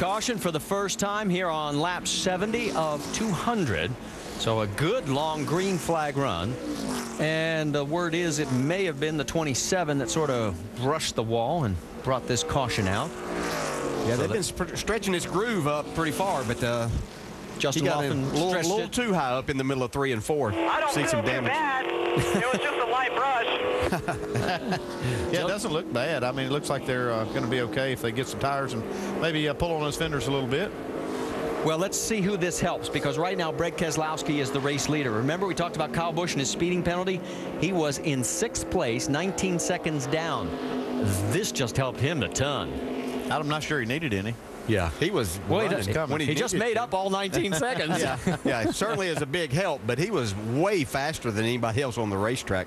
caution for the first time here on lap 70 of 200. So a good long green flag run. And the word is it may have been the 27 that sort of brushed the wall and brought this caution out. Yeah, they've been sp- stretching this groove up pretty far, but uh, Justin he got a little, little too high up in the middle of three and four. I don't See feel some too damage. bad. It was just a light brush. Yeah, it doesn't look bad. I mean, it looks like they're uh, going to be okay if they get some tires and maybe uh, pull on those fenders a little bit. Well, let's see who this helps because right now Greg Keselowski is the race leader. Remember we talked about Kyle Busch and his speeding penalty? He was in sixth place, 19 seconds down. This just helped him a ton. I'm not sure he needed any. Yeah, he was Well, he, running does- when he just made to. up all 19 seconds. Yeah, yeah, it certainly is a big help, but he was way faster than anybody else on the racetrack.